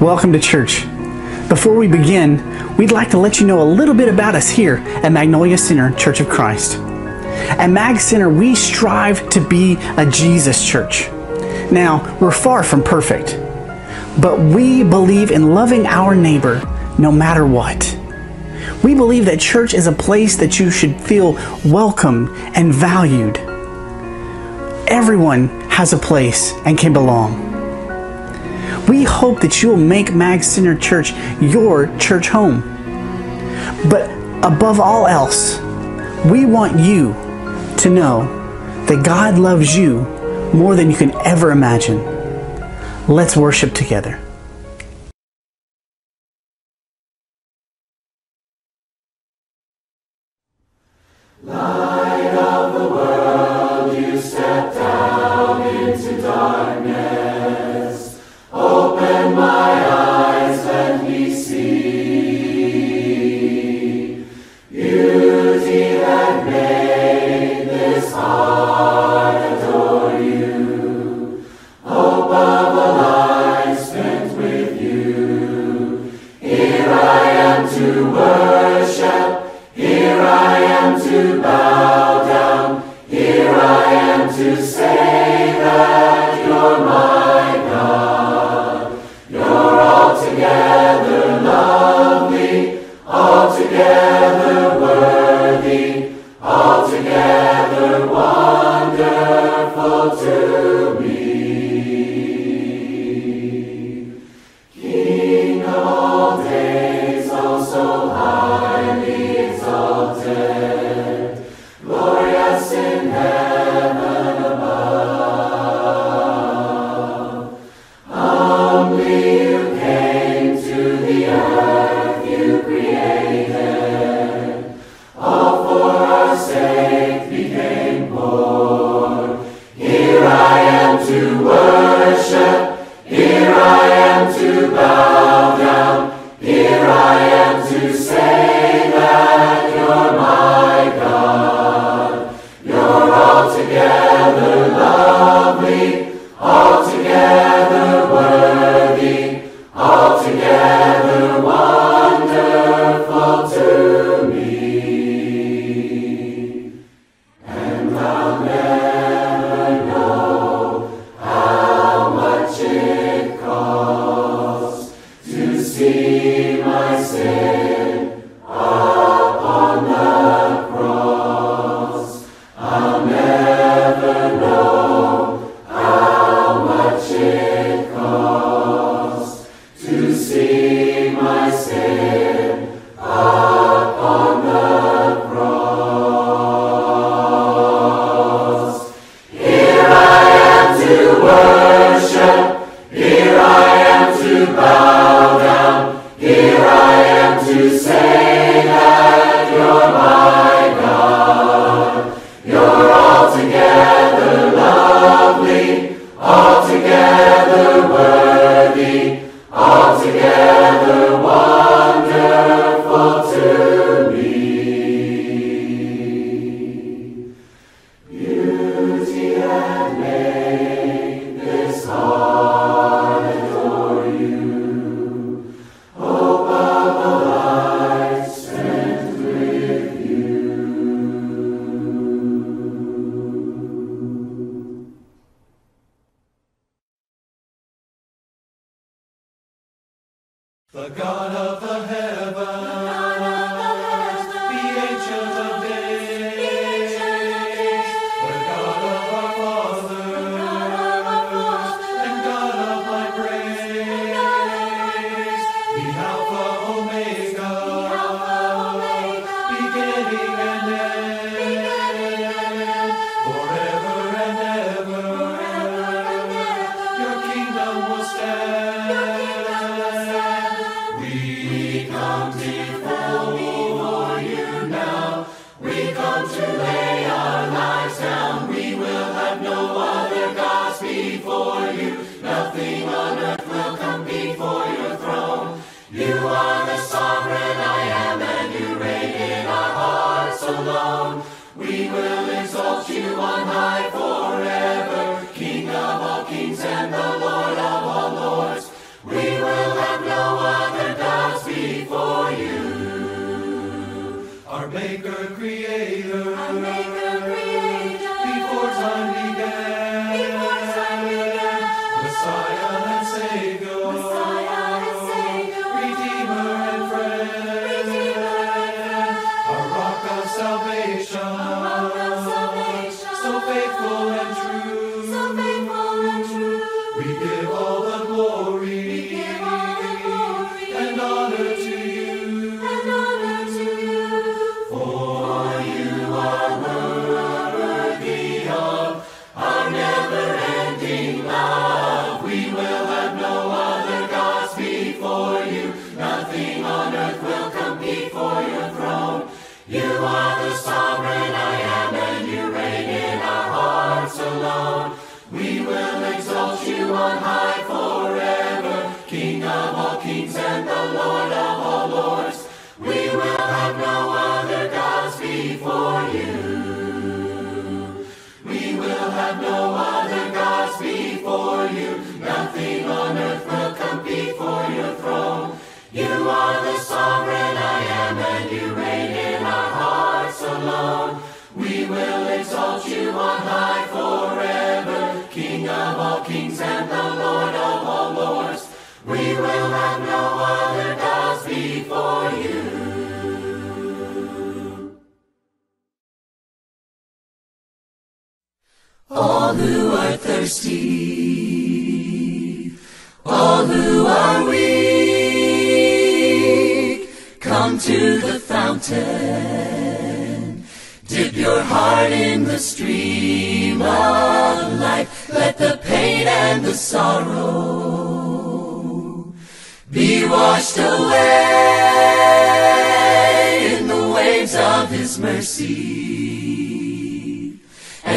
Welcome to church. Before we begin, we'd like to let you know a little bit about us here at Magnolia Center Church of Christ. At Mag Center, we strive to be a Jesus church. Now, we're far from perfect, but we believe in loving our neighbor no matter what. We believe that church is a place that you should feel welcome and valued. Everyone has a place and can belong. We hope that you will make Mag Center Church your church home. But above all else, we want you to know that God loves you more than you can ever imagine. Let's worship together. The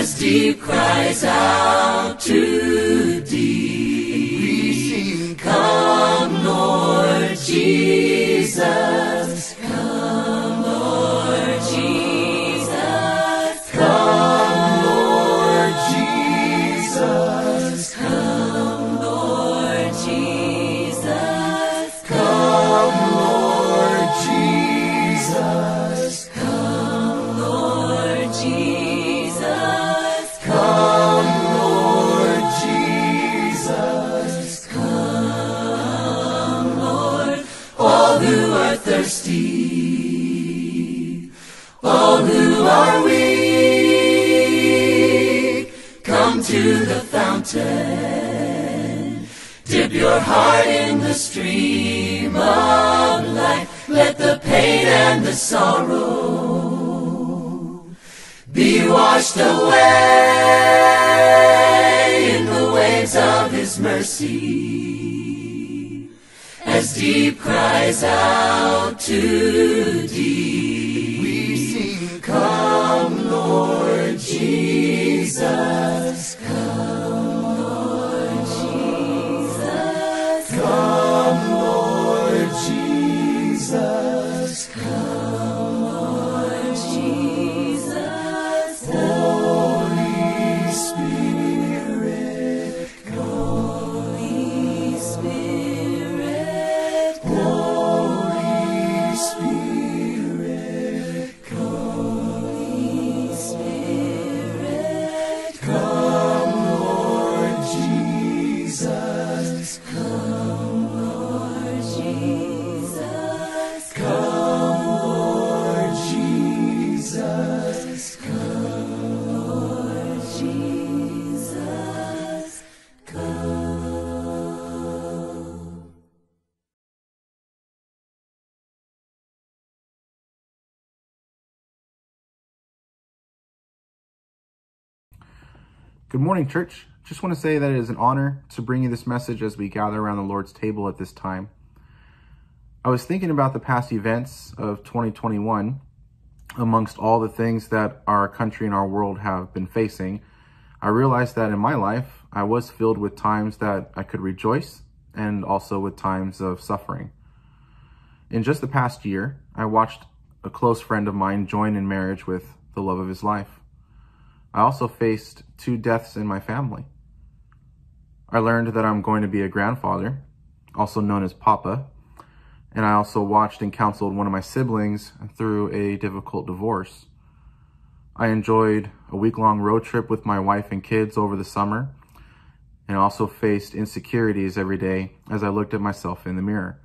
as deep cries out to deep. Come, Lord Jesus. your heart in the stream of life. Let the pain and the sorrow be washed away in the waves of His mercy. As deep cries out to deep, we sing, Come, Lord Jesus. Good morning, church. Just want to say that it is an honor to bring you this message as we gather around the Lord's table at this time. I was thinking about the past events of 2021 amongst all the things that our country and our world have been facing. I realized that in my life, I was filled with times that I could rejoice and also with times of suffering. In just the past year, I watched a close friend of mine join in marriage with the love of his life. I also faced two deaths in my family. I learned that I'm going to be a grandfather, also known as Papa, and I also watched and counseled one of my siblings through a difficult divorce. I enjoyed a week-long road trip with my wife and kids over the summer, and also faced insecurities every day as I looked at myself in the mirror.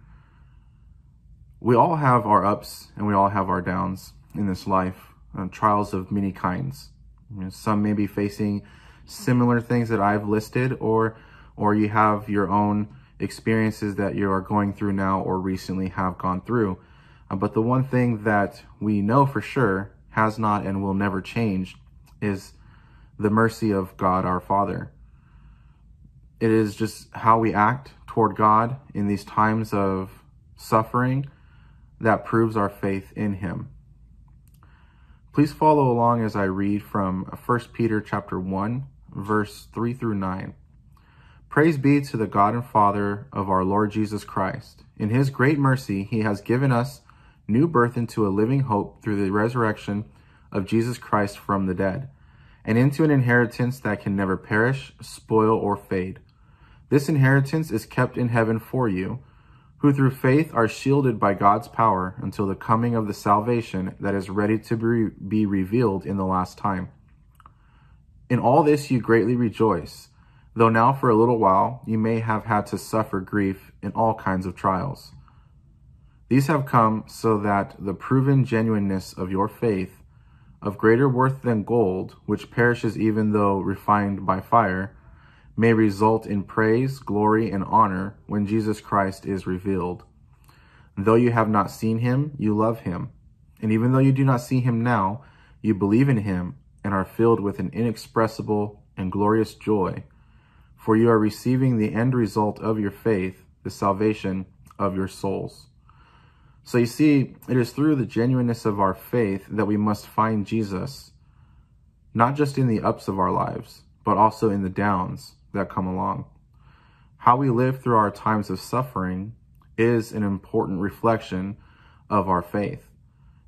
We all have our ups and we all have our downs in this life, uh, trials of many kinds. You know, some may be facing similar things that I've listed or or you have your own experiences that you are going through now or recently have gone through. Uh, but the one thing that we know for sure has not and will never change is the mercy of God our Father. It is just how we act toward God in these times of suffering that proves our faith in him. Please follow along as I read from 1 Peter chapter 1 verse 3 through 9. Praise be to the God and Father of our Lord Jesus Christ. In his great mercy, he has given us new birth into a living hope through the resurrection of Jesus Christ from the dead, and into an inheritance that can never perish, spoil, or fade. This inheritance is kept in heaven for you, who through faith are shielded by God's power until the coming of the salvation that is ready to be, be revealed in the last time. In all this you greatly rejoice though now for a little while you may have had to suffer grief in all kinds of trials. These have come so that the proven genuineness of your faith, of greater worth than gold, which perishes even though refined by fire, may result in praise, glory, and honor when Jesus Christ is revealed. Though you have not seen him, you love him. And even though you do not see him now, you believe in him and are filled with an inexpressible and glorious joy for you are receiving the end result of your faith, the salvation of your souls. So you see, it is through the genuineness of our faith that we must find Jesus, not just in the ups of our lives, but also in the downs that come along. How we live through our times of suffering is an important reflection of our faith.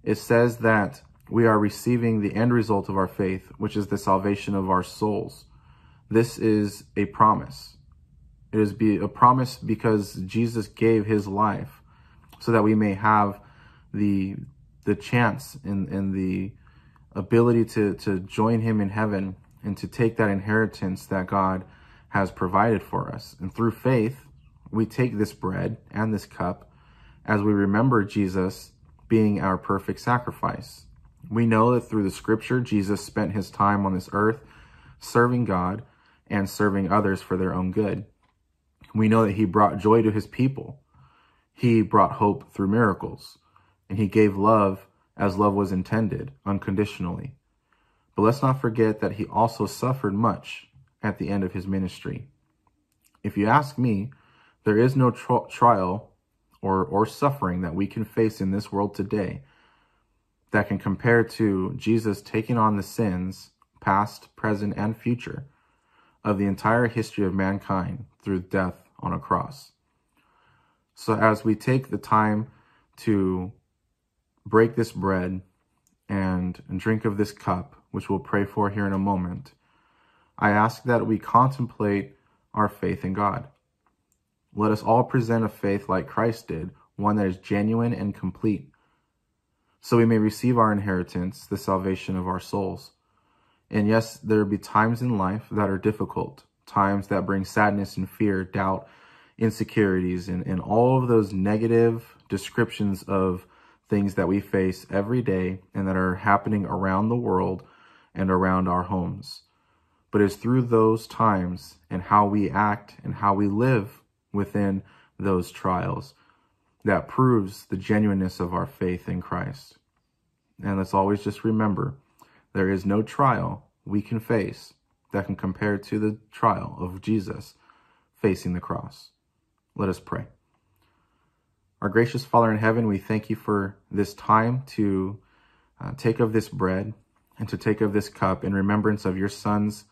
It says that we are receiving the end result of our faith, which is the salvation of our souls. This is a promise. It is be a promise because Jesus gave his life so that we may have the the chance and, and the ability to, to join him in heaven and to take that inheritance that God has provided for us. And through faith, we take this bread and this cup as we remember Jesus being our perfect sacrifice. We know that through the scripture, Jesus spent his time on this earth serving God and serving others for their own good. We know that he brought joy to his people. He brought hope through miracles, and he gave love as love was intended, unconditionally. But let's not forget that he also suffered much at the end of his ministry. If you ask me, there is no trial or, or suffering that we can face in this world today that can compare to Jesus taking on the sins, past, present, and future, of the entire history of mankind through death on a cross. So as we take the time to break this bread and drink of this cup, which we'll pray for here in a moment, I ask that we contemplate our faith in God. Let us all present a faith like Christ did, one that is genuine and complete, so we may receive our inheritance, the salvation of our souls. And yes, there be times in life that are difficult, times that bring sadness and fear, doubt, insecurities, and, and all of those negative descriptions of things that we face every day and that are happening around the world and around our homes. But it's through those times and how we act and how we live within those trials that proves the genuineness of our faith in Christ. And let's always just remember there is no trial we can face that can compare to the trial of Jesus facing the cross. Let us pray. Our gracious Father in heaven, we thank you for this time to uh, take of this bread and to take of this cup in remembrance of your Son's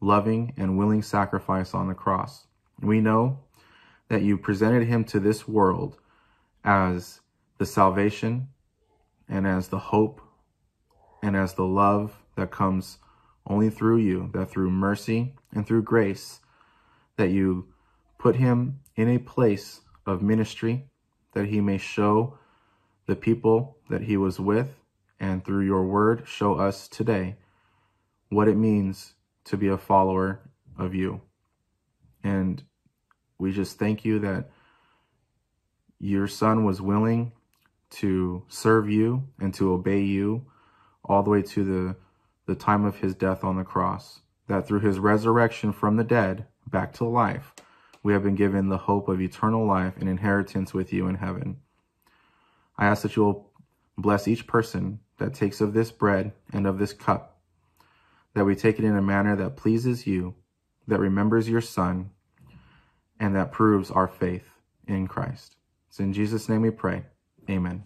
loving and willing sacrifice on the cross. We know that you presented him to this world as the salvation and as the hope and as the love that comes only through you, that through mercy and through grace, that you put him in a place of ministry, that he may show the people that he was with, and through your word, show us today what it means to be a follower of you. And we just thank you that your son was willing to serve you and to obey you all the way to the, the time of his death on the cross. That through his resurrection from the dead back to life, we have been given the hope of eternal life and inheritance with you in heaven. I ask that you will bless each person that takes of this bread and of this cup, that we take it in a manner that pleases you, that remembers your Son, and that proves our faith in Christ. It's in Jesus' name we pray. Amen.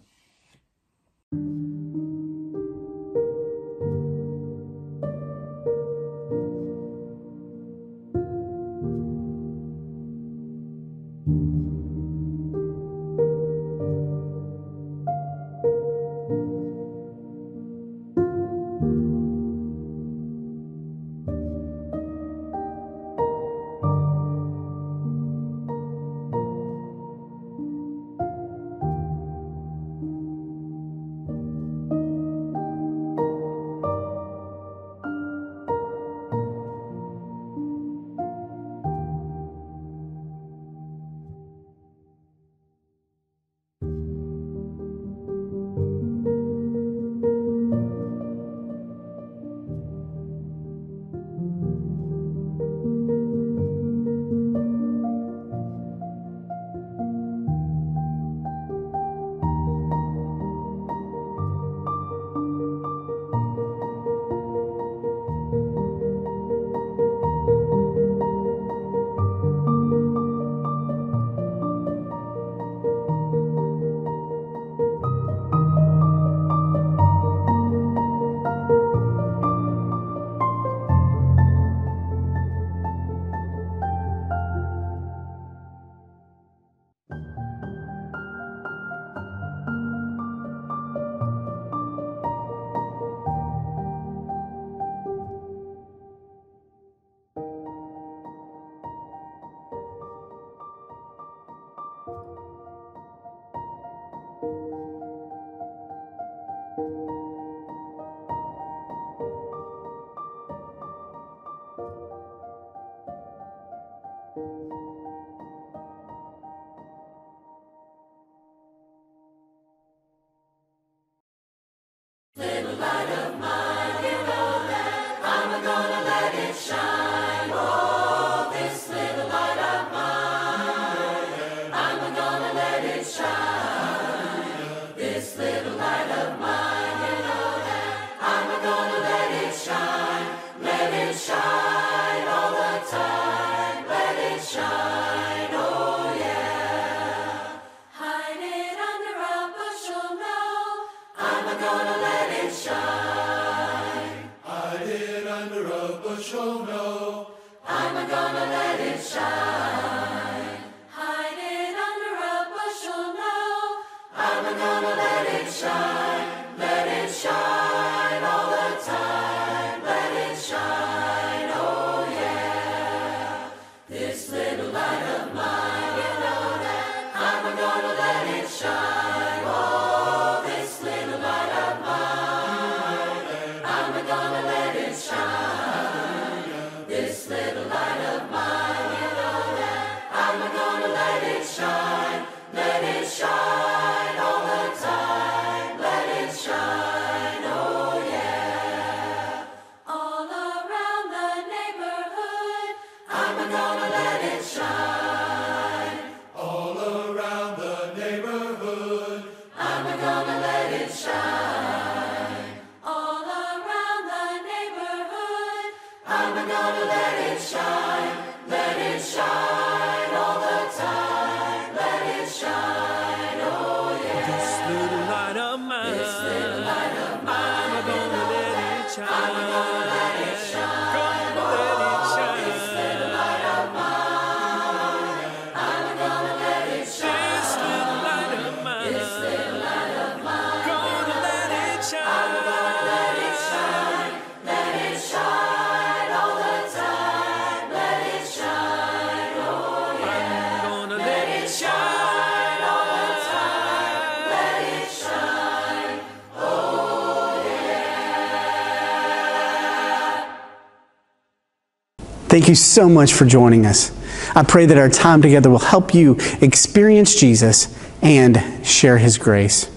Thank you so much for joining us. I pray that our time together will help you experience Jesus and share his grace.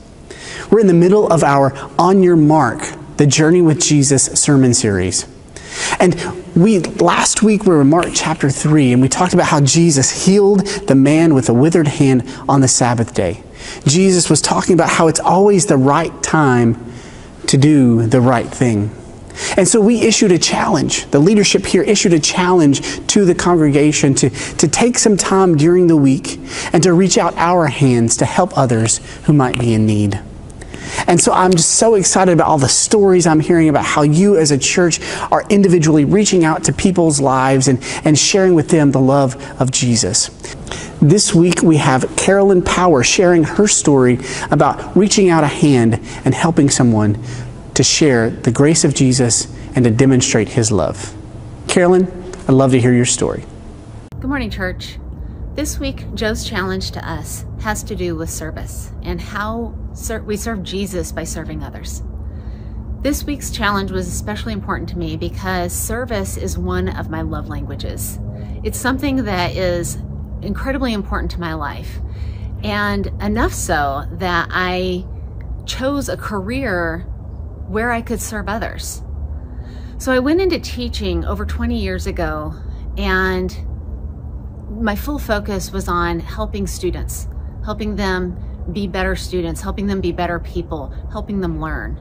We're in the middle of our On Your Mark, the Journey with Jesus sermon series. And we last week we were in Mark chapter 3 and we talked about how Jesus healed the man with a withered hand on the Sabbath day. Jesus was talking about how it's always the right time to do the right thing. And so we issued a challenge. The leadership here issued a challenge to the congregation to, to take some time during the week and to reach out our hands to help others who might be in need. And so I'm just so excited about all the stories I'm hearing about how you as a church are individually reaching out to people's lives and, and sharing with them the love of Jesus. This week we have Carolyn Power sharing her story about reaching out a hand and helping someone to share the grace of Jesus and to demonstrate his love. Carolyn, I'd love to hear your story. Good morning, church. This week, Joe's challenge to us has to do with service and how we serve Jesus by serving others. This week's challenge was especially important to me because service is one of my love languages. It's something that is incredibly important to my life, and enough so that I chose a career where I could serve others. So I went into teaching over 20 years ago, and my full focus was on helping students, helping them be better students, helping them be better people, helping them learn.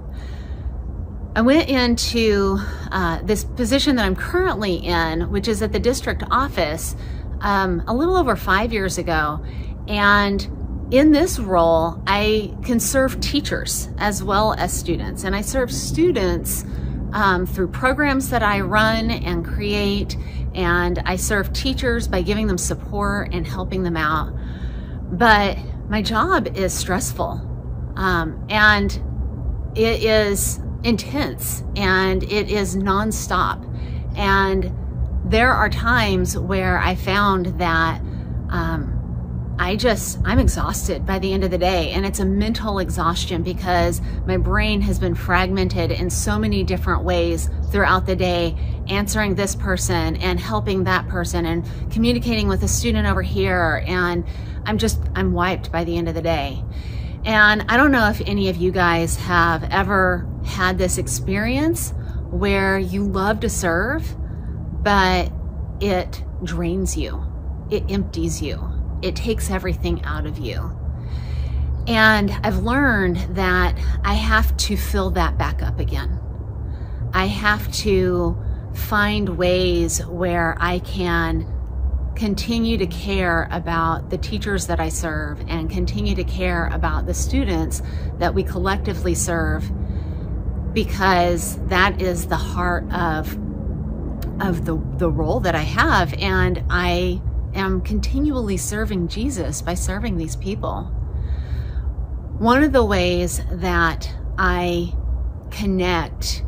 I went into uh, this position that I'm currently in, which is at the district office, um, a little over five years ago. And in this role, I can serve teachers as well as students. And I serve students um, through programs that I run and create. And I serve teachers by giving them support and helping them out. But my job is stressful. Um, and it is intense and it is nonstop. And there are times where I found that um, I just, I'm exhausted by the end of the day. And it's a mental exhaustion because my brain has been fragmented in so many different ways throughout the day, answering this person and helping that person and communicating with a student over here. And I'm just, I'm wiped by the end of the day. And I don't know if any of you guys have ever had this experience where you love to serve, but it drains you, it empties you, it takes everything out of you. And I've learned that I have to fill that back up again. I have to find ways where I can continue to care about the teachers that I serve and continue to care about the students that we collectively serve because that is the heart of of the the role that I have and I am continually serving Jesus by serving these people. One of the ways that I connect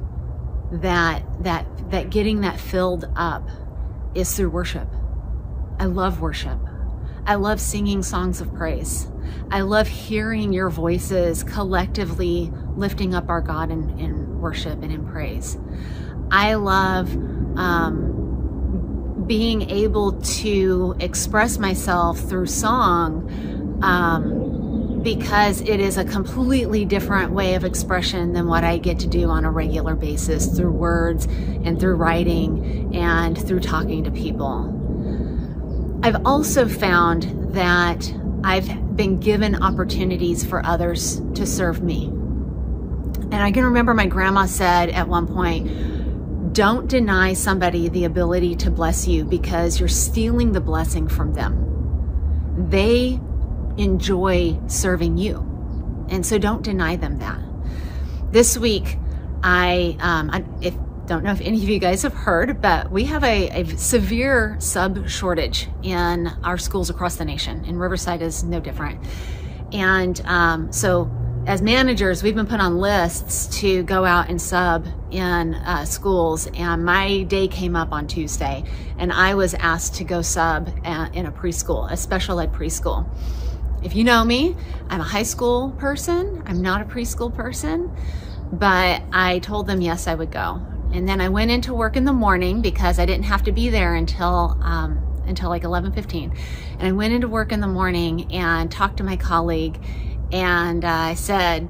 that that that getting that filled up is through worship. I love worship. I love singing songs of praise. I love hearing your voices collectively lifting up our God in, in worship and in praise. I love um, being able to express myself through song um, because it is a completely different way of expression than what I get to do on a regular basis through words and through writing and through talking to people. I've also found that I've been given opportunities for others to serve me. And I can remember my grandma said at one point, don't deny somebody the ability to bless you because you're stealing the blessing from them. They enjoy serving you. And so don't deny them that. This week, I, um, I if don't know if any of you guys have heard, but we have a, a, severe sub shortage in our schools across the nation, and Riverside is no different. And um, so, as managers, we've been put on lists to go out and sub in uh, schools. And my day came up on Tuesday, and I was asked to go sub in a preschool, a special ed preschool. If you know me, I'm a high school person, I'm not a preschool person, but I told them yes, I would go and then I went into work in the morning because I didn't have to be there until um, until like 11:15. And I went into work in the morning and talked to my colleague, and uh, I said,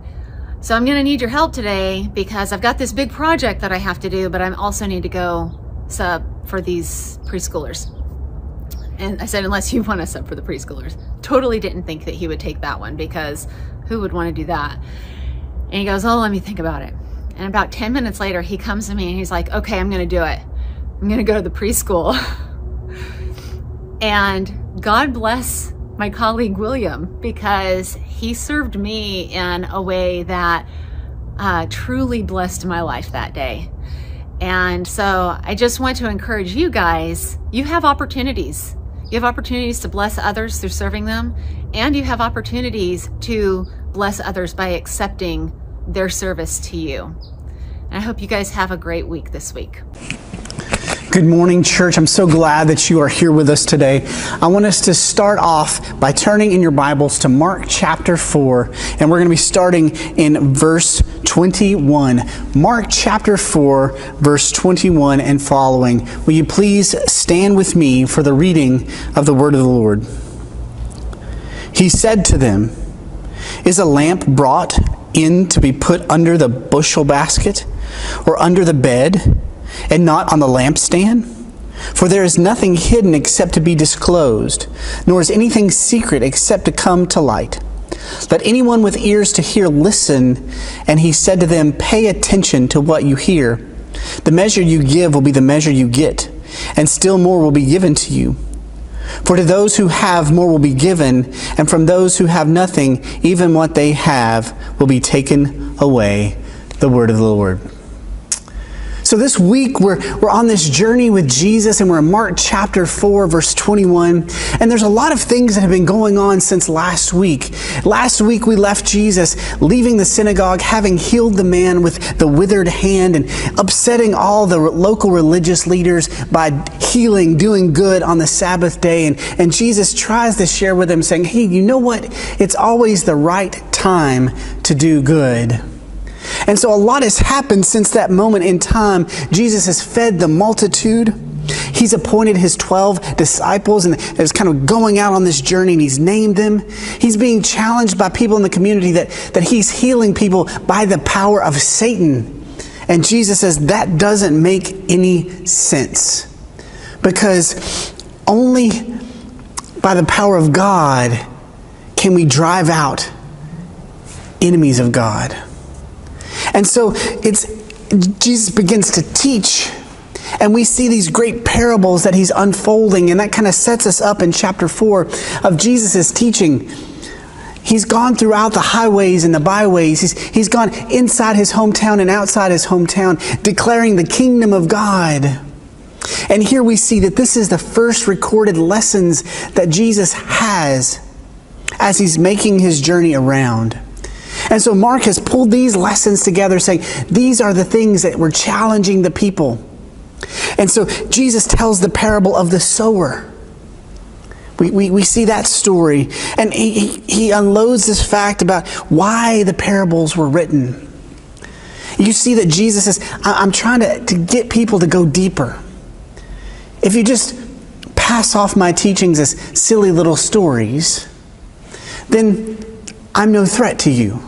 "So I'm to need your help today because I've got this big project that I have to do, but I also need to go sub for these preschoolers." And I said, "Unless you want to sub for the preschoolers." Totally didn't think that he would take that one because who would want to do that? And he goes, "Oh, let me think about it." And about 10 minutes later, he comes to me and he's like, okay, I'm going to do it. I'm going to go to the preschool. and God bless my colleague William because he served me in a way that uh, truly blessed my life that day. And so I just want to encourage you guys you have opportunities. You have opportunities to bless others through serving them, and you have opportunities to bless others by accepting their service to you. And I hope you guys have a great week this week. Good morning, church. I'm so glad that you are here with us today. I want us to start off by turning in your Bibles to Mark chapter 4, and we're going to be starting in verse 21. Mark chapter 4, verse 21 and following. Will you please stand with me for the reading of the word of the Lord? He said to them, Is a lamp brought in to be put under the bushel basket or under the bed and not on the lampstand? For there is nothing hidden except to be disclosed, nor is anything secret except to come to light. Let anyone with ears to hear listen. And he said to them, Pay attention to what you hear. The measure you give will be the measure you get, and still more will be given to you. For to those who have, more will be given, and from those who have nothing, even what they have will be taken away. The word of the Lord. So this week we're, we're on this journey with Jesus and we're in Mark chapter 4 verse 21 and there's a lot of things that have been going on since last week. Last week we left Jesus leaving the synagogue having healed the man with the withered hand and upsetting all the local religious leaders by healing, doing good on the Sabbath day and, and Jesus tries to share with them saying, hey, you know what? It's always the right time to do good. And so a lot has happened since that moment in time. Jesus has fed the multitude. He's appointed his 12 disciples and is kind of going out on this journey and he's named them. He's being challenged by people in the community that, that he's healing people by the power of Satan. And Jesus says that doesn't make any sense because only by the power of God can we drive out enemies of God. And so it's Jesus begins to teach and we see these great parables that he's unfolding and that kind of sets us up in chapter 4 of Jesus' teaching. He's gone throughout the highways and the byways. He's, he's gone inside his hometown and outside his hometown, declaring the kingdom of God. And here we see that this is the first recorded lessons that Jesus has as he's making his journey around. And so Mark has pulled these lessons together, saying these are the things that were challenging the people. And so Jesus tells the parable of the sower. We, we, we see that story. And he, he unloads this fact about why the parables were written. You see that Jesus says, I'm trying to, to get people to go deeper. If you just pass off my teachings as silly little stories, then I'm no threat to you.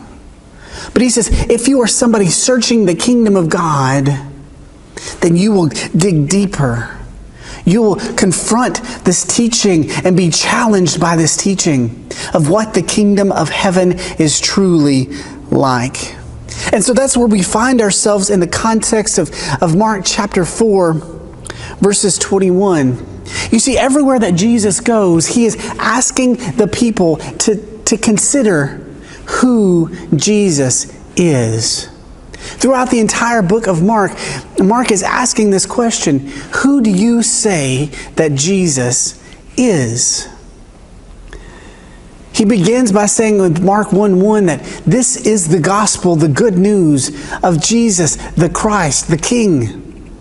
But he says, if you are somebody searching the kingdom of God, then you will dig deeper. You will confront this teaching and be challenged by this teaching of what the kingdom of heaven is truly like. And so that's where we find ourselves in the context of, of Mark chapter 4, verses 21. You see, everywhere that Jesus goes, he is asking the people to, to consider who Jesus is. Throughout the entire book of Mark, Mark is asking this question Who do you say that Jesus is? He begins by saying with Mark 1 1 that this is the gospel, the good news of Jesus, the Christ, the King,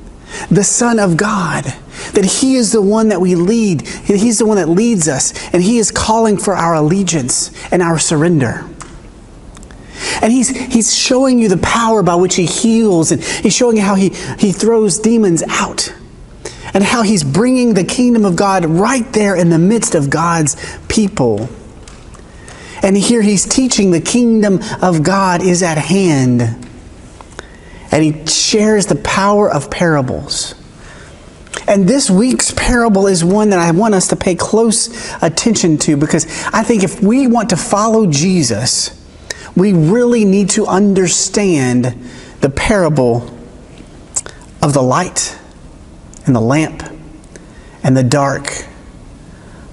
the Son of God. That He is the one that we lead, He's the one that leads us, and He is calling for our allegiance and our surrender. And he's, he's showing you the power by which he heals, and he's showing you how he, he throws demons out, and how he's bringing the kingdom of God right there in the midst of God's people. And here he's teaching the kingdom of God is at hand. And he shares the power of parables. And this week's parable is one that I want us to pay close attention to because I think if we want to follow Jesus, we really need to understand the parable of the light and the lamp and the dark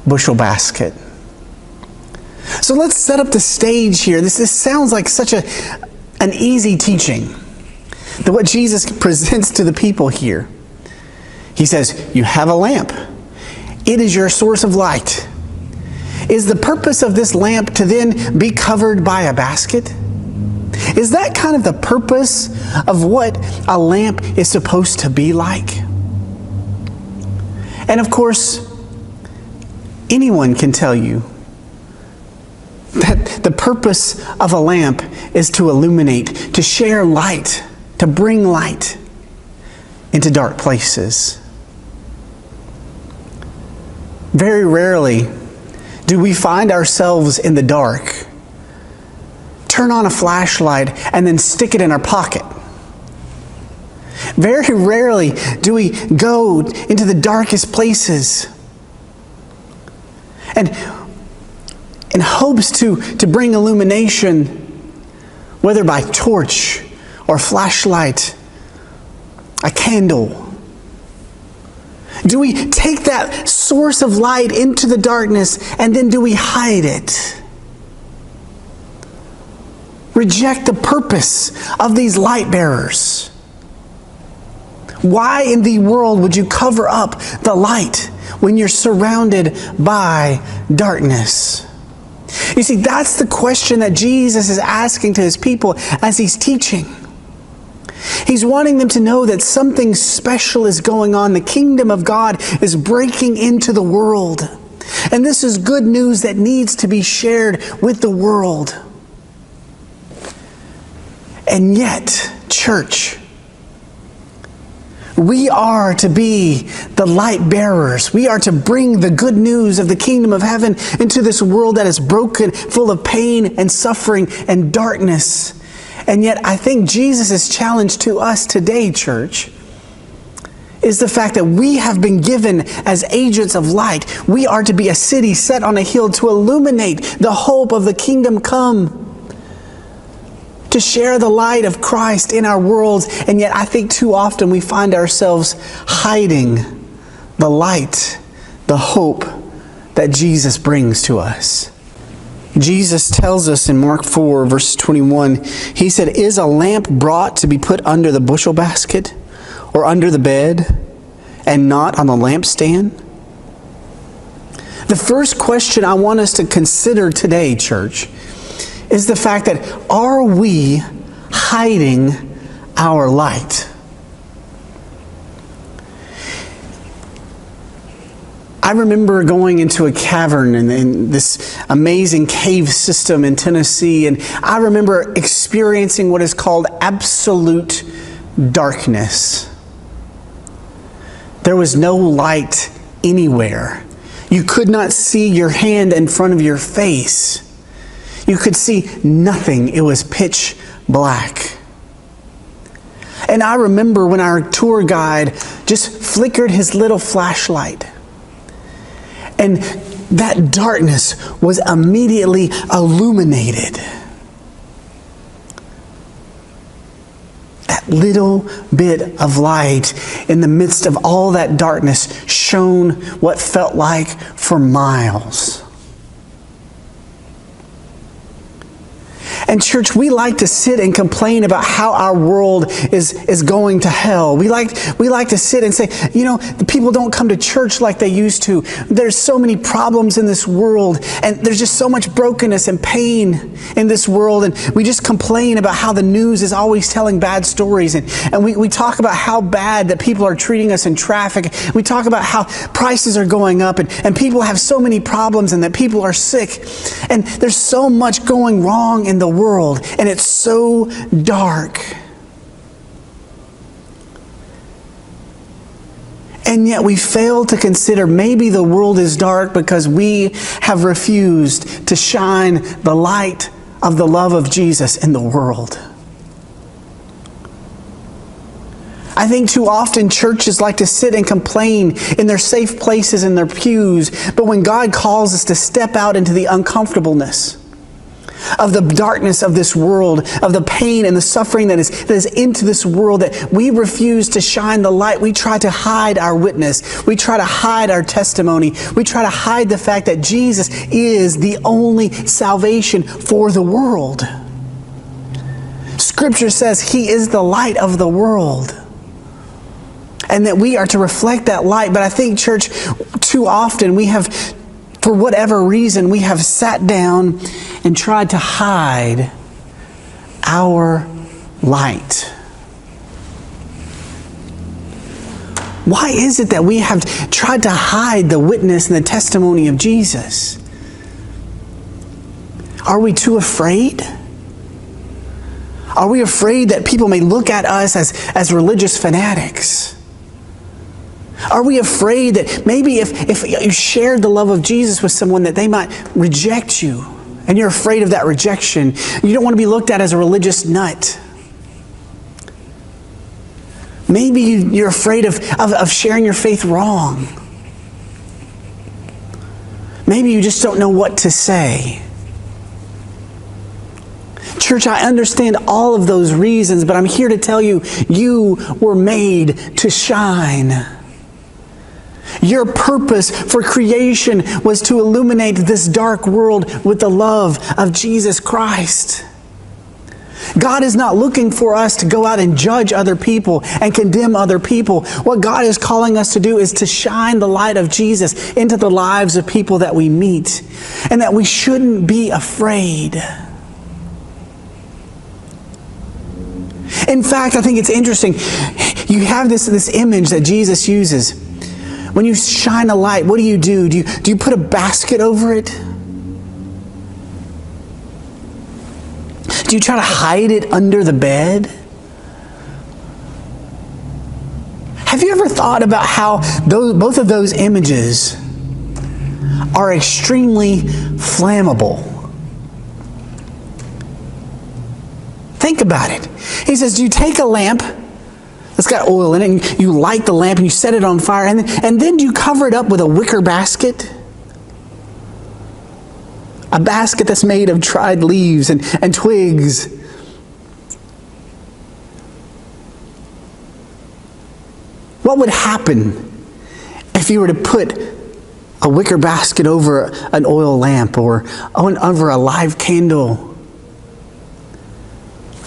bushel basket. So let's set up the stage here. This, this sounds like such a, an easy teaching. That what Jesus presents to the people here. He says, You have a lamp, it is your source of light. Is the purpose of this lamp to then be covered by a basket? Is that kind of the purpose of what a lamp is supposed to be like? And of course, anyone can tell you that the purpose of a lamp is to illuminate, to share light, to bring light into dark places. Very rarely do we find ourselves in the dark, turn on a flashlight, and then stick it in our pocket. Very rarely do we go into the darkest places and in hopes to, to bring illumination, whether by torch or flashlight, a candle. Do we take that source of light into the darkness and then do we hide it? Reject the purpose of these light bearers. Why in the world would you cover up the light when you're surrounded by darkness? You see, that's the question that Jesus is asking to his people as he's teaching. He's wanting them to know that something special is going on. The kingdom of God is breaking into the world. And this is good news that needs to be shared with the world. And yet, church, we are to be the light bearers. We are to bring the good news of the kingdom of heaven into this world that is broken, full of pain and suffering and darkness. And yet, I think Jesus' challenge to us today, church, is the fact that we have been given as agents of light. We are to be a city set on a hill to illuminate the hope of the kingdom come to share the light of Christ in our world. And yet, I think too often we find ourselves hiding the light, the hope that Jesus brings to us. Jesus tells us in Mark 4, verse 21, he said, Is a lamp brought to be put under the bushel basket or under the bed and not on the lampstand? The first question I want us to consider today, church, is the fact that are we hiding our light? I remember going into a cavern in, in, this amazing cave system in Tennessee, and I remember experiencing what is called absolute darkness. There was no light anywhere. You could not see your hand in front of your face. You could see nothing. It was pitch black. And I remember when our tour guide just flickered his little flashlight and that darkness was immediately illuminated. That little bit of light in the midst of all that darkness shone what felt like for miles. And church, we like to sit and complain about how our world is, is going to hell. We like, we like to sit and say, you know, the people don't come to church like they used to. There's so many problems in this world, and there's just so much brokenness and pain in this world. And we just complain about how the news is always telling bad stories. And, and we, we talk about how bad that people are treating us in traffic. We talk about how prices are going up and, and people have so many problems and that people are sick. And there's so much going wrong in the world and it's so dark. And yet we fail to consider maybe the world is dark because we have refused to shine the light of the love of Jesus in the world. I think too often churches like to sit and complain in their safe places in their pews, but when God calls us to step out into the uncomfortableness, of the darkness of this world, of the pain and the suffering that is, that is into this world, that we refuse to shine the light. We try to hide our witness. We try to hide our testimony. We try to hide the fact that Jesus is the only salvation for the world. Scripture says He is the light of the world. And that we are to reflect that light. But I think, church, too often we have for whatever reason, we have sat down and tried to hide our light. Why is it that we have tried to hide the witness and the testimony of Jesus? Are we too afraid? Are we afraid that people may look at us as, as religious fanatics? Are we afraid that maybe if, if you shared the love of Jesus with someone that they might reject you and you're afraid of that rejection? You don't want to be looked at as a religious nut. Maybe you're afraid of, of, of sharing your faith wrong. Maybe you just don't know what to say. Church, I understand all of those reasons, but I'm here to tell you, you were made to shine. Your purpose for creation was to illuminate this dark world with the love of Jesus Christ. God is not looking for us to go out and judge other people and condemn other people. What God is calling us to do is to shine the light of Jesus into the lives of people that we meet, and that we shouldn't be afraid. In fact, I think it's interesting. You have this, this image that Jesus uses. When you shine a light, what do you do? Do you, do you put a basket over it? Do you try to hide it under the bed? Have you ever thought about how those, both of those images are extremely flammable? Think about it. He says, Do you take a lamp that's got oil in it and you light the lamp and you set it on fire and then, and then you cover it up with a wicker basket? A basket that's made of dried leaves and, and twigs. What would happen if you were to put a wicker basket over an oil lamp or over a live candle?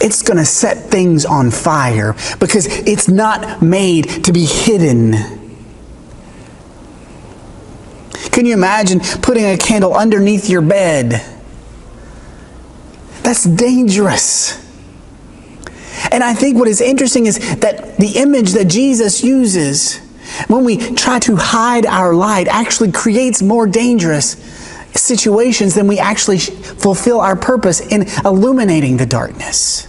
It's going to set things on fire because it's not made to be hidden. Can you imagine putting a candle underneath your bed? That's dangerous. And I think what is interesting is that the image that Jesus uses when we try to hide our light actually creates more dangerous situations then we actually fulfill our purpose in illuminating the darkness.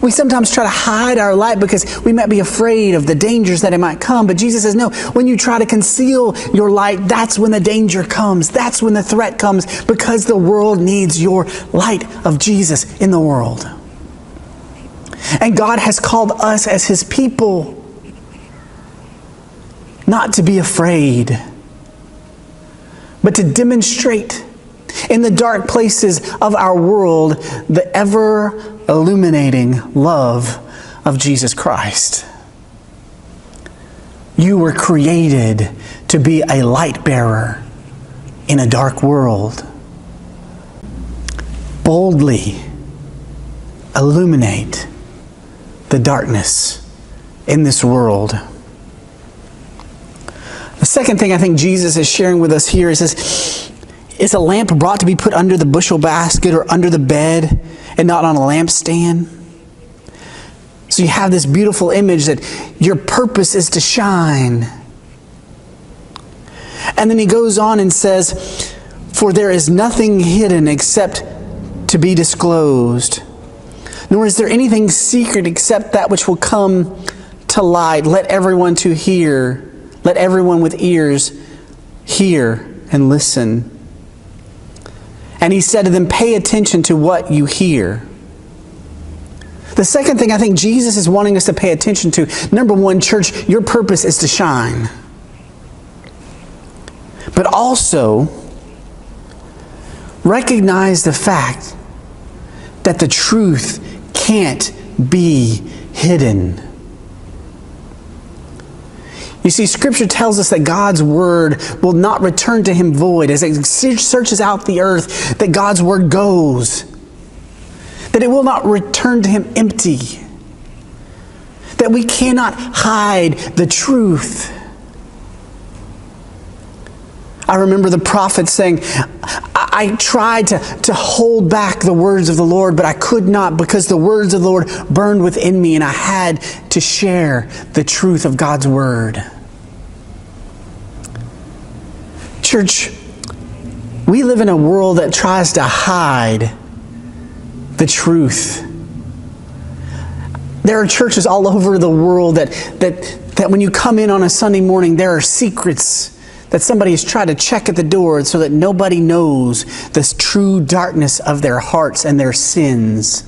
We sometimes try to hide our light because we might be afraid of the dangers that it might come. But Jesus says, no, when you try to conceal your light, that's when the danger comes. That's when the threat comes because the world needs your light of Jesus in the world. And God has called us as His people not to be afraid, but to demonstrate in the dark places of our world the ever illuminating love of Jesus Christ. You were created to be a light bearer in a dark world. Boldly illuminate the darkness in this world. The second thing I think Jesus is sharing with us here is this is a lamp brought to be put under the bushel basket or under the bed and not on a lampstand? So you have this beautiful image that your purpose is to shine. And then he goes on and says, For there is nothing hidden except to be disclosed, nor is there anything secret except that which will come to light. Let everyone to hear, let everyone with ears hear and listen. And he said to them, Pay attention to what you hear. The second thing I think Jesus is wanting us to pay attention to number one, church, your purpose is to shine. But also, recognize the fact that the truth can't be hidden. You see, Scripture tells us that God's Word will not return to Him void. As it searches out the earth, that God's Word goes. That it will not return to Him empty. That we cannot hide the truth. I remember the prophet saying, I, I tried to, to hold back the words of the Lord, but I could not because the words of the Lord burned within me and I had to share the truth of God's Word. Church, we live in a world that tries to hide the truth. There are churches all over the world that, that, that when you come in on a Sunday morning, there are secrets that somebody has tried to check at the door so that nobody knows the true darkness of their hearts and their sins.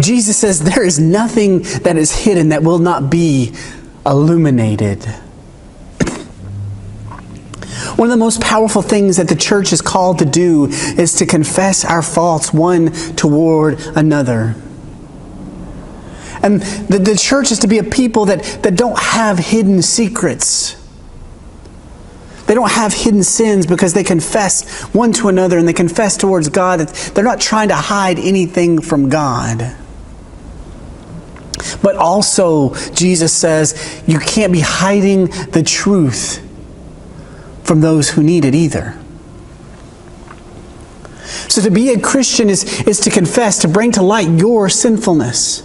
Jesus says there is nothing that is hidden that will not be illuminated. One of the most powerful things that the church is called to do is to confess our faults one toward another. And the, the church is to be a people that, that don't have hidden secrets. They don't have hidden sins because they confess one to another and they confess towards God they're not trying to hide anything from God. But also, Jesus says you can't be hiding the truth from those who need it either. So, to be a Christian is, is to confess, to bring to light your sinfulness.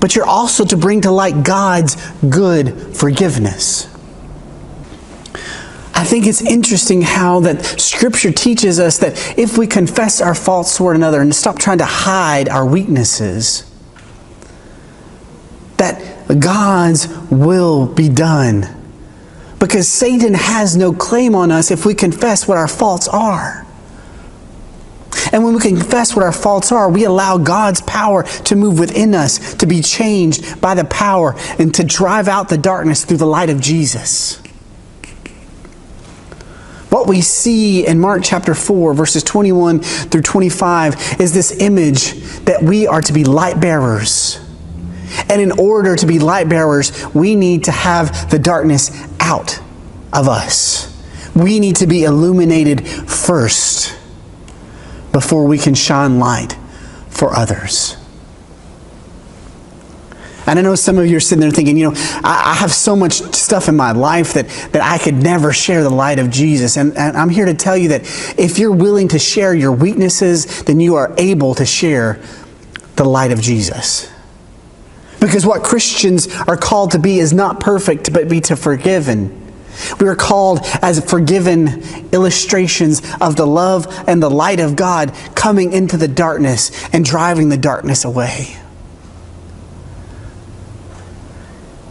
But you're also to bring to light God's good forgiveness. I think it's interesting how that Scripture teaches us that if we confess our faults toward another and stop trying to hide our weaknesses, that God's will be done. Because Satan has no claim on us if we confess what our faults are. And when we confess what our faults are, we allow God's power to move within us, to be changed by the power, and to drive out the darkness through the light of Jesus. What we see in Mark chapter 4, verses 21 through 25, is this image that we are to be light bearers. And in order to be light bearers, we need to have the darkness out of us. We need to be illuminated first before we can shine light for others. And I know some of you are sitting there thinking, you know, I, I, have so much stuff in my life that, that I could never share the light of Jesus. And, and I'm here to tell you that if you're willing to share your weaknesses, then you are able to share the light of Jesus. Because what Christians are called to be is not perfect, but be to forgiven. We are called as forgiven illustrations of the love and the light of God coming into the darkness and driving the darkness away.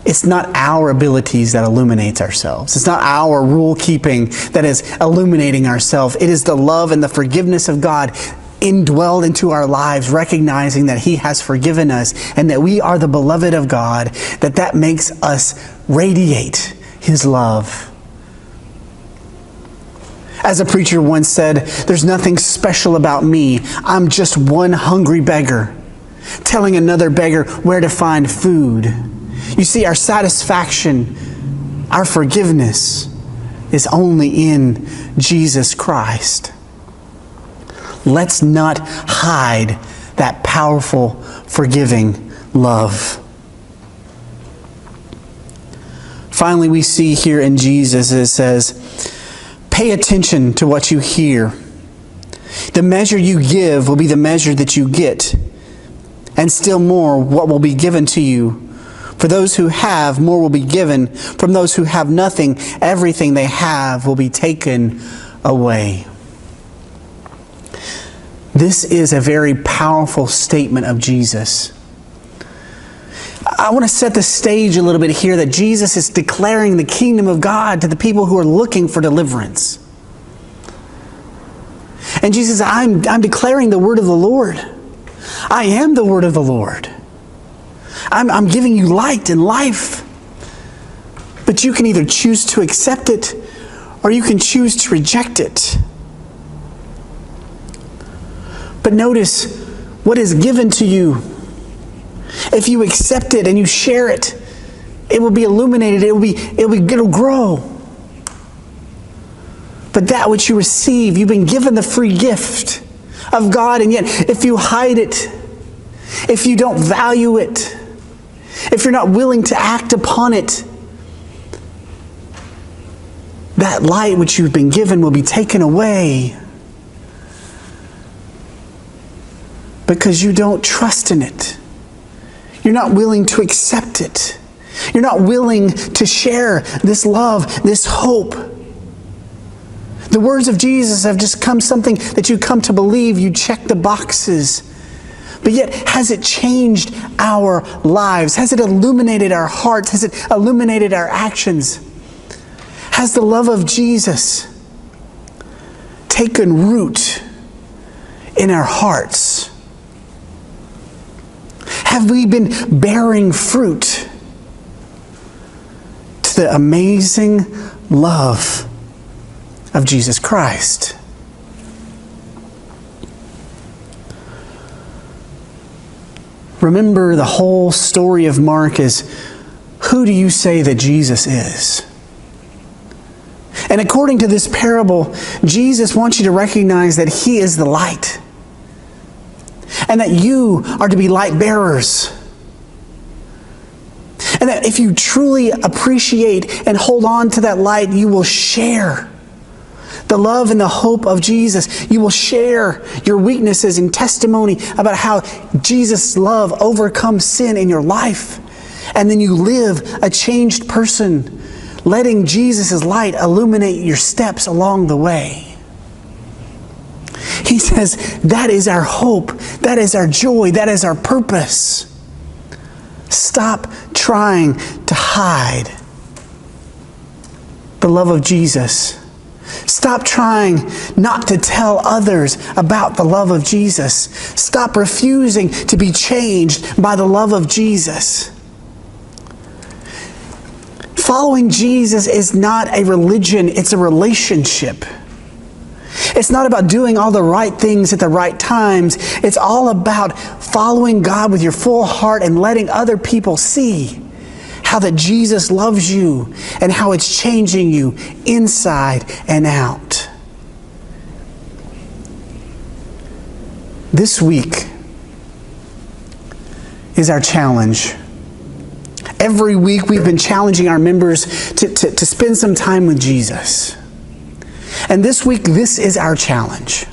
It's not our abilities that illuminates ourselves. It's not our rule keeping that is illuminating ourselves. It is the love and the forgiveness of God indwelled into our lives, recognizing that He has forgiven us and that we are the beloved of God, that that makes us radiate His love. As a preacher once said, there's nothing special about me. I'm just one hungry beggar telling another beggar where to find food. You see, our satisfaction, our forgiveness is only in Jesus Christ. Let's not hide that powerful, forgiving love. Finally, we see here in Jesus, it says, Pay attention to what you hear. The measure you give will be the measure that you get. And still more, what will be given to you. For those who have, more will be given. From those who have nothing, everything they have will be taken away. this is a very powerful statement of Jesus. I want to set the stage a little bit here that Jesus is declaring the kingdom of God to the people who are looking for deliverance. And Jesus I'm, I'm declaring the word of the Lord. I am the word of the Lord. I'm, I'm giving you light and life. But you can either choose to accept it or you can choose to reject it. But notice what is given to you. If you accept it and you share it, it will be illuminated, it will be, it will be, it'll grow. But that which you receive, you've been given the free gift of God, and yet if you hide it, if you don't value it, if you're not willing to act upon it, that light which you've been given will be taken away because you don't trust in it. You're not willing to accept it. You're not willing to share this love, this hope. The words of Jesus have just come something that you come to believe. You check the boxes. But yet, has it changed our lives? Has it illuminated our hearts? Has it illuminated our actions? Has the love of Jesus taken root in our hearts? Have we been bearing fruit to the amazing love of Jesus Christ? Remember, the whole story of Mark is who do you say that Jesus is? And according to this parable, Jesus wants you to recognize that He is the light and that you are to be light bearers. And that if you truly appreciate and hold on to that light, you will share the love and the hope of Jesus. You will share your weaknesses and testimony about how Jesus' love overcomes sin in your life. And then you live a changed person, letting Jesus' light illuminate your steps along the way. He says that is our hope, that is our joy, that is our purpose. Stop trying to hide the love of Jesus. Stop trying not to tell others about the love of Jesus. Stop refusing to be changed by the love of Jesus. Following Jesus is not a religion, it's a relationship. It's not about doing all the right things at the right times. It's all about following God with your full heart and letting other people see how that Jesus loves you and how it's changing you inside and out. This week is our challenge. Every week we've been challenging our members to, to, to spend some time with Jesus. And this week, this is our challenge.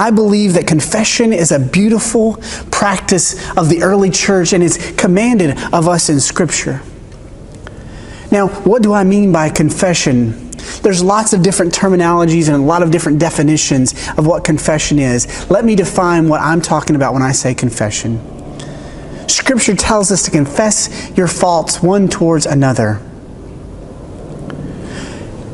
I believe that confession is a beautiful practice of the early church and is commanded of us in Scripture. Now, what do I mean by confession? There's lots of different terminologies and a lot of different definitions of what confession is. Let me define what I'm talking about when I say confession. Scripture tells us to confess your faults one towards another.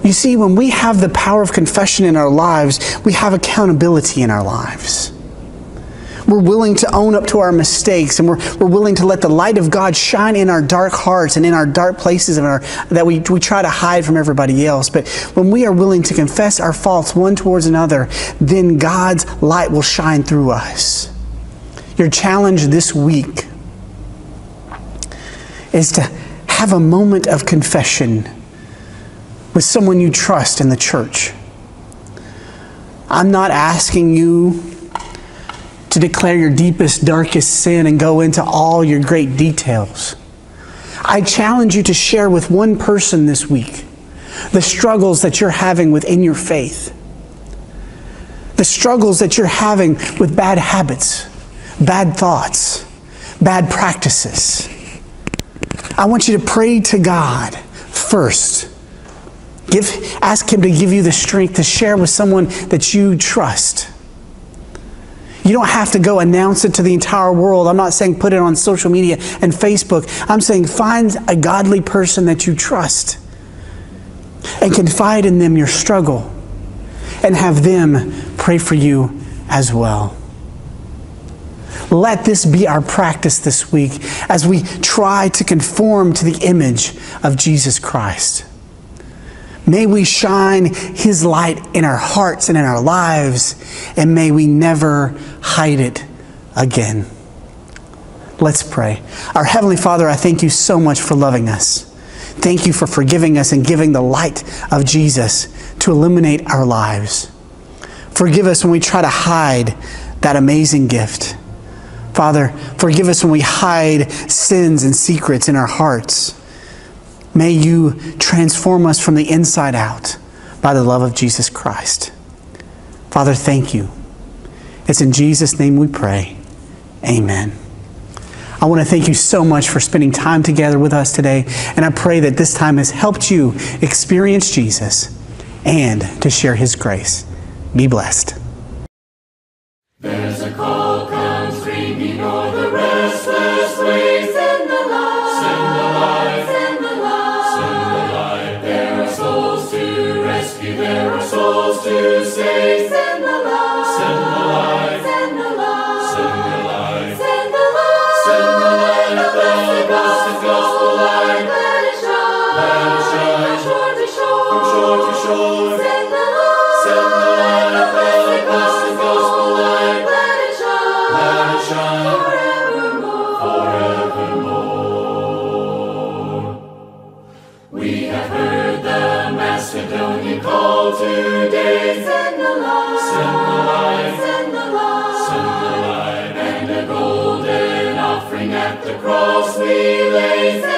You see, when we have the power of confession in our lives, we have accountability in our lives. We're willing to own up to our mistakes and we're, we're willing to let the light of God shine in our dark hearts and in our dark places our, that we, we try to hide from everybody else. But when we are willing to confess our faults one towards another, then God's light will shine through us. Your challenge this week is to have a moment of confession with someone you trust in the church. I'm not asking you to declare your deepest, darkest sin and go into all your great details. I challenge you to share with one person this week the struggles that you're having within your faith, the struggles that you're having with bad habits, bad thoughts, bad practices. I want you to pray to God first Give, ask Him to give you the strength to share with someone that you trust. You don't have to go announce it to the entire world. I'm not saying put it on social media and Facebook. I'm saying find a godly person that you trust and confide in them your struggle and have them pray for you as well. Let this be our practice this week as we try to conform to the image of Jesus Christ. May we shine His light in our hearts and in our lives, and may we never hide it again. Let's pray. Our Heavenly Father, I thank you so much for loving us. Thank you for forgiving us and giving the light of Jesus to illuminate our lives. Forgive us when we try to hide that amazing gift. Father, forgive us when we hide sins and secrets in our hearts. May you transform us from the inside out by the love of Jesus Christ. Father, thank you. It's in Jesus' name we pray. Amen. I want to thank you so much for spending time together with us today, and I pray that this time has helped you experience Jesus and to share his grace. Be blessed. We lay.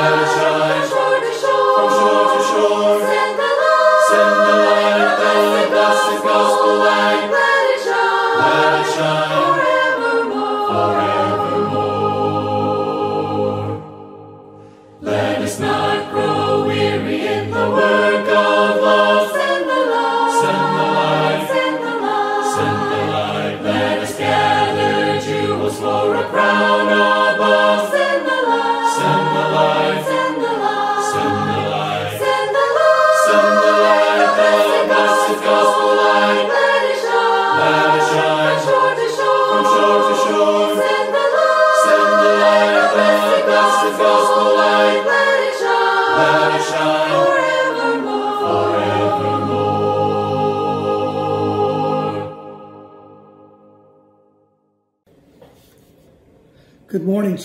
Shine.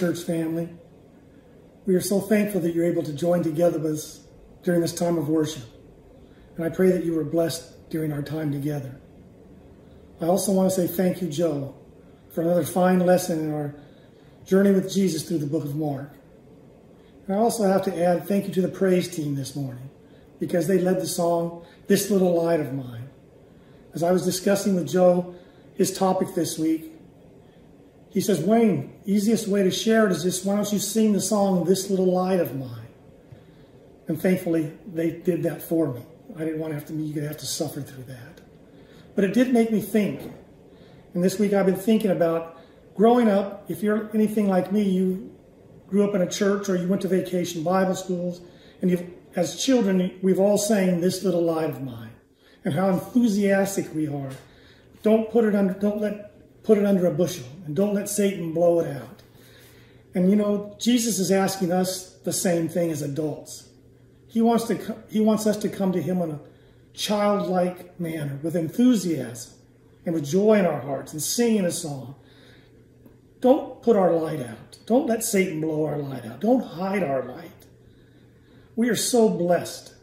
Church family. We are so thankful that you're able to join together with us during this time of worship. And I pray that you were blessed during our time together. I also want to say thank you, Joe, for another fine lesson in our journey with Jesus through the book of Mark. And I also have to add thank you to the praise team this morning because they led the song, This Little Light of Mine. As I was discussing with Joe his topic this week, he says, Wayne, easiest way to share it is just why don't you sing the song This Little Light of Mine? And thankfully they did that for me. I didn't want to have to you could have to suffer through that. But it did make me think. And this week I've been thinking about growing up, if you're anything like me, you grew up in a church or you went to vacation Bible schools, and you've as children we've all sang This Little Light of Mine and how enthusiastic we are. Don't put it under don't let put it under a bushel and don't let Satan blow it out. And you know, Jesus is asking us the same thing as adults. He wants to he wants us to come to him in a childlike manner with enthusiasm and with joy in our hearts and singing a song. Don't put our light out. Don't let Satan blow our light out. Don't hide our light. We are so blessed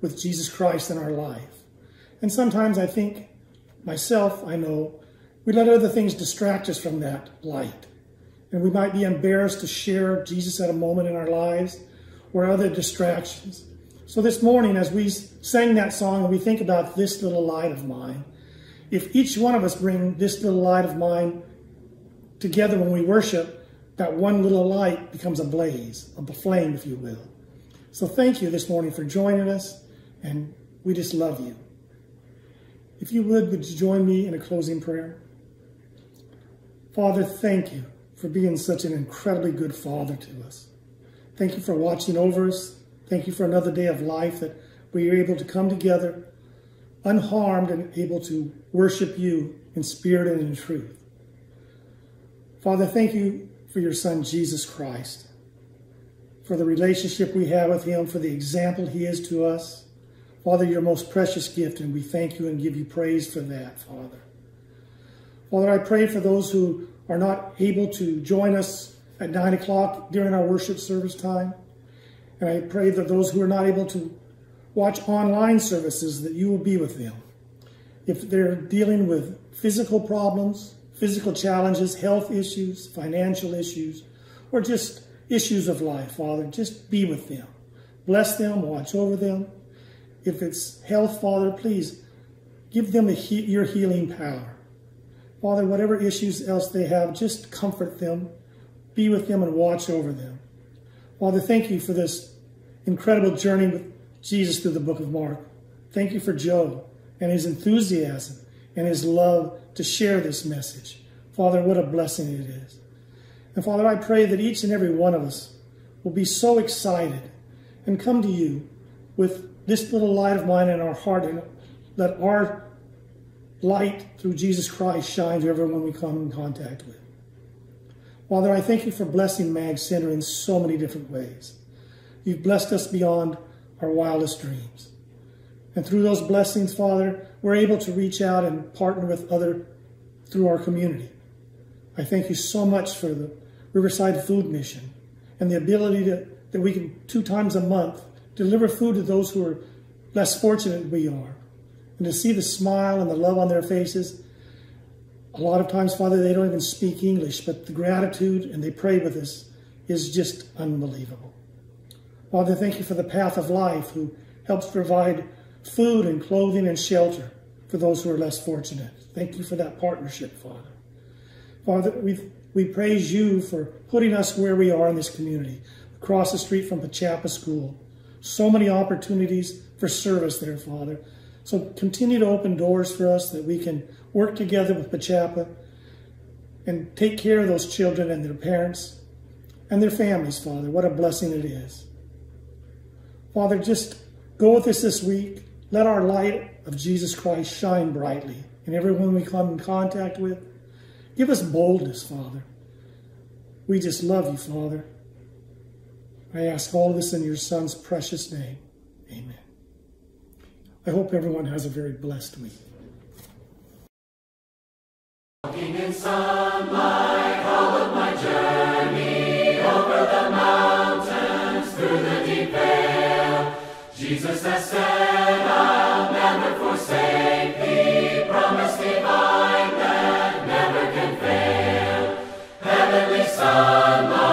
with Jesus Christ in our life. And sometimes I think, myself, I know, we let other things distract us from that light. And we might be embarrassed to share Jesus at a moment in our lives or other distractions. So this morning, as we sang that song and we think about this little light of mine, if each one of us bring this little light of mine together when we worship, that one little light becomes a blaze, a flame, if you will. So thank you this morning for joining us, and we just love you. If you would, would you join me in a closing prayer? Father, thank you for being such an incredibly good father to us. Thank you for watching over us. Thank you for another day of life that we are able to come together unharmed and able to worship you in spirit and in truth. Father, thank you for your son, Jesus Christ, for the relationship we have with him, for the example he is to us. Father, your most precious gift, and we thank you and give you praise for that, Father. Father, I pray for those who are not able to join us at 9 o'clock during our worship service time. And I pray that those who are not able to watch online services, that you will be with them. If they're dealing with physical problems, physical challenges, health issues, financial issues, or just issues of life, Father, just be with them. Bless them, watch over them. If it's health, Father, please give them he your healing power. Father, whatever issues else they have, just comfort them, be with them, and watch over them. Father, thank you for this incredible journey with Jesus through the book of Mark. Thank you for Joe and his enthusiasm and his love to share this message. Father, what a blessing it is. And Father, I pray that each and every one of us will be so excited and come to you with this little light of mine in our heart and let our light through Jesus Christ shines to everyone we come in contact with. Father, I thank you for blessing Mag Center in so many different ways. You've blessed us beyond our wildest dreams. And through those blessings, Father, we're able to reach out and partner with other through our community. I thank you so much for the Riverside Food Mission and the ability to, that we can two times a month deliver food to those who are less fortunate than we are. And to see the smile and the love on their faces. A lot of times, Father, they don't even speak English, but the gratitude and they pray with us is just unbelievable. Father, thank you for the path of life who helps provide food and clothing and shelter for those who are less fortunate. Thank you for that partnership, Father. Father, we we praise you for putting us where we are in this community, across the street from Pachappa School. So many opportunities for service there, Father. So continue to open doors for us that we can work together with Pachappa and take care of those children and their parents and their families, Father. What a blessing it is. Father, just go with us this week. Let our light of Jesus Christ shine brightly in everyone we come in contact with. Give us boldness, Father. We just love you, Father. I ask all this in your Son's precious name. I hope everyone has a very blessed week. Walking in sunlight, all of my journey over the mountains through the deep vale. Jesus has said, I'll never forsake thee. Promise divine that never can fail. Heavenly sunlight,